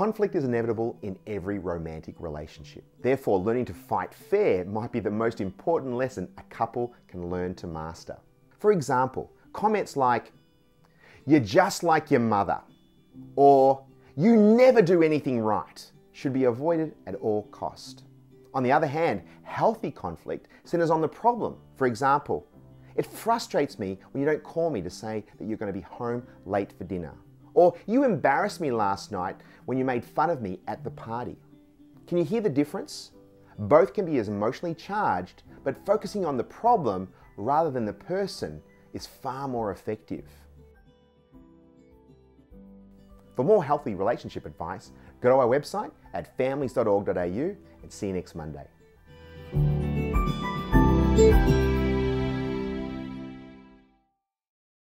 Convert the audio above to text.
Conflict is inevitable in every romantic relationship. Therefore, learning to fight fair might be the most important lesson a couple can learn to master. For example, comments like, You're just like your mother, or You never do anything right, should be avoided at all cost. On the other hand, healthy conflict centers on the problem. For example, it frustrates me when you don't call me to say that you're going to be home late for dinner. Or you embarrassed me last night when you made fun of me at the party. Can you hear the difference? Both can be as emotionally charged, but focusing on the problem rather than the person is far more effective. For more healthy relationship advice, go to our website at families.org.au and see you next Monday.